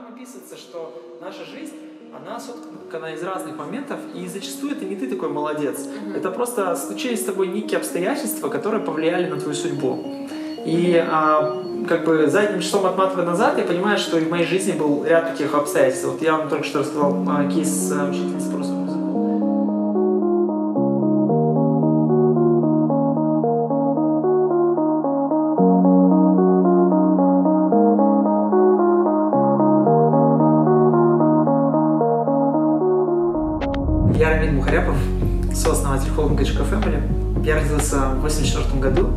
там описывается, что наша жизнь она соткана из разных моментов, и зачастую это не ты такой молодец. Mm-hmm. Это просто случились с тобой некие обстоятельства, которые повлияли на твою судьбу. И а, как бы задним числом отматывая назад, я понимаю, что в моей жизни был ряд таких обстоятельств. Вот я вам только что рассказал а, кейс с а, учительницей Я Рамиль Мухаряпов, сооснователь холдинга ЧК Family. Я родился в 1984 году,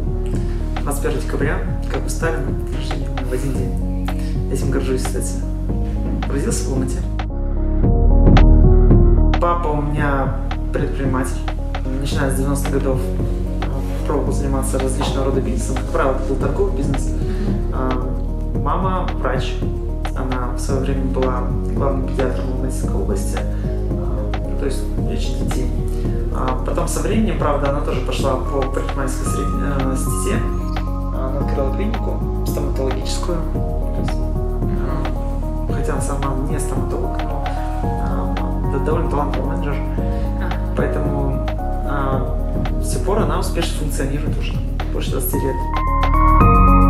21 декабря, как у Сталина, в один день. Этим горжусь, кстати. Родился в Алмате. Папа у меня предприниматель. Начиная с 90-х годов пробовал заниматься различного рода бизнесом. Как правило, это был торговый бизнес. А, мама врач. Она в свое время была главным педиатром в Алматинской области то есть лечить детей. А потом со временем, правда, она тоже пошла по парикмахерской средней э, стезе. Она открыла клинику стоматологическую. Э, хотя она сама не стоматолог, но э, довольно талантливый менеджер. Поэтому э, с тех пор она успешно функционирует уже больше 20 лет.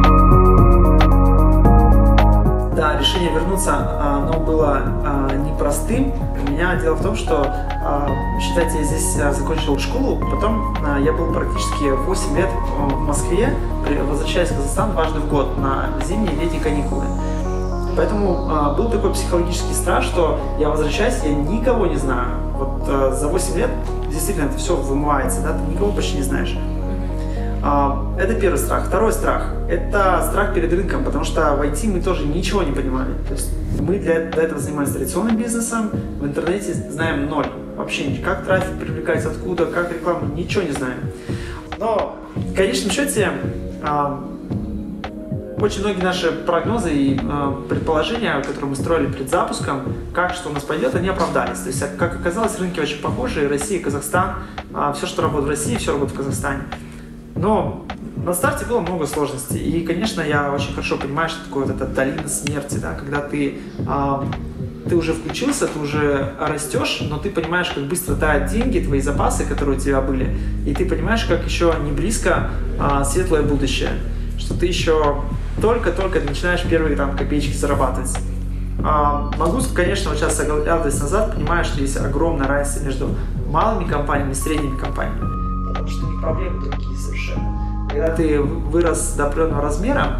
Решение вернуться, оно было э, непростым, у меня дело в том, что, а, считайте, я здесь а, закончил школу, потом а, я был практически 8 лет в Москве, возвращаясь в Казахстан дважды в год на зимние и летние каникулы. Поэтому был такой психологический страх, что я возвращаюсь, я никого не знаю. Вот за 8 лет действительно это все вымывается, да, ты никого почти не знаешь. Это первый страх. Второй страх – это страх перед рынком, потому что в IT мы тоже ничего не понимали. То есть мы для, для этого занимались традиционным бизнесом, в интернете знаем ноль. Вообще как трафик привлекать, откуда, как рекламу, ничего не знаем. Но в конечном счете очень многие наши прогнозы и э, предположения, которые мы строили перед запуском, как что у нас пойдет, они оправдались. То есть, как оказалось, рынки очень похожи. Россия, Казахстан, э, все, что работает в России, все работает в Казахстане. Но на старте было много сложностей. И, конечно, я очень хорошо понимаю, что такое вот эта долина смерти, да, когда ты, э, ты уже включился, ты уже растешь, но ты понимаешь, как быстро тают деньги, твои запасы, которые у тебя были, и ты понимаешь, как еще не близко э, светлое будущее, что ты еще только-только начинаешь первые там копеечки зарабатывать. А, могу, конечно, вот сейчас оглядываясь назад, понимаю, что есть огромная разница между малыми компаниями и средними компаниями потому что у них проблемы другие совершенно. Когда ты вырос до определенного размера,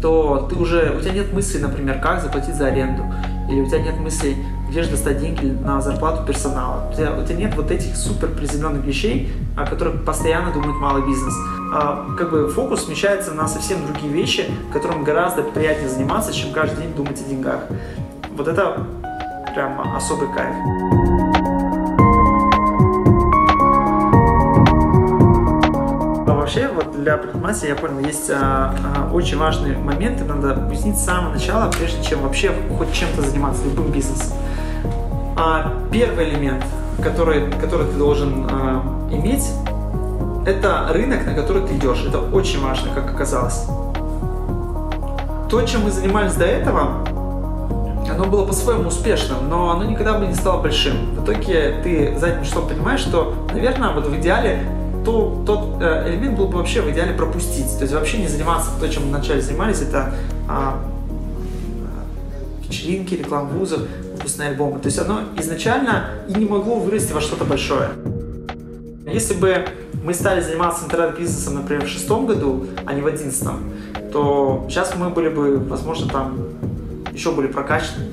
то ты уже, у тебя нет мысли, например, как заплатить за аренду, или у тебя нет мыслей, где же достать деньги на зарплату персонала. У тебя, у тебя нет вот этих супер приземленных вещей, о которых постоянно думает малый бизнес. А, как бы фокус смещается на совсем другие вещи, которым гораздо приятнее заниматься, чем каждый день думать о деньгах. Вот это прям особый кайф. Вот для предпринимателя, я понял, есть а, а, очень важные моменты, надо объяснить с самого начала, прежде чем вообще хоть чем-то заниматься, любым бизнесом. А, первый элемент, который, который ты должен а, иметь, это рынок, на который ты идешь. Это очень важно, как оказалось. То, чем мы занимались до этого, оно было по-своему успешным, но оно никогда бы не стало большим. В итоге ты задним числом понимаешь, что, наверное, вот в идеале то тот э, элемент был бы вообще в идеале пропустить. То есть вообще не заниматься то, чем мы вначале занимались, это а, вечеринки, реклама вузов, выпускные альбомы. То есть оно изначально и не могло вырасти во что-то большое. Если бы мы стали заниматься интернет-бизнесом, например, в шестом году, а не в одиннадцатом, то сейчас мы были бы, возможно, там еще более прокачаны,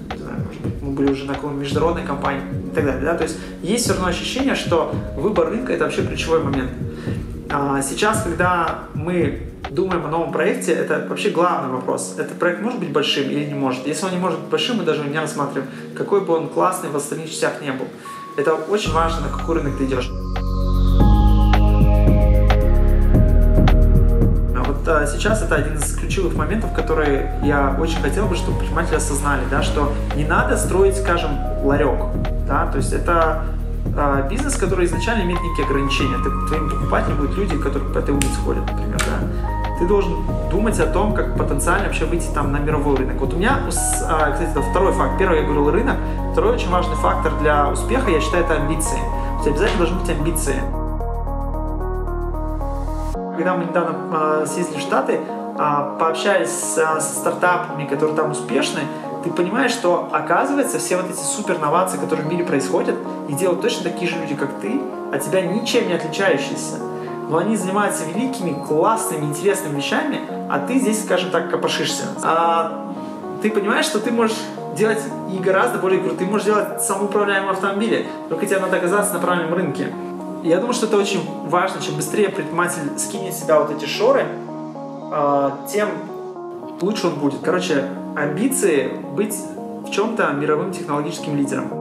мы были уже на какой-нибудь международной компании и так далее. Да? То есть есть все равно ощущение, что выбор рынка – это вообще ключевой момент. А сейчас, когда мы думаем о новом проекте, это вообще главный вопрос. Этот проект может быть большим или не может? Если он не может быть большим, мы даже не рассматриваем, какой бы он классный в остальных частях не был. Это очень важно, на какой рынок ты идешь. а сейчас это один из ключевых моментов, которые я очень хотел бы, чтобы предприниматели осознали, да, что не надо строить, скажем, ларек, да, то есть это а, бизнес, который изначально имеет некие ограничения. Ты, твоим покупателем будут люди, которые по этой улице ходят, например, да. ты должен думать о том, как потенциально вообще выйти там на мировой рынок. Вот у меня, а, кстати, это второй факт. Первый, я говорил, рынок. Второй очень важный фактор для успеха, я считаю, это амбиции. То есть обязательно должны быть амбиции. Когда мы недавно э, съездили в Штаты, э, пообщались с, со стартапами, которые там успешны, ты понимаешь, что оказывается все вот эти супер новации, которые в мире происходят, их делают точно такие же люди, как ты, от тебя ничем не отличающиеся. Но они занимаются великими, классными, интересными вещами, а ты здесь, скажем так, копошишься. А ты понимаешь, что ты можешь делать и гораздо более круто. Ты можешь делать самоуправляемые автомобили, только тебе надо оказаться на правильном рынке. Я думаю, что это очень важно. Чем быстрее предприниматель скинет себя вот эти шоры, а, тем лучше он будет. Короче, амбиции быть в чем-то мировым технологическим лидером.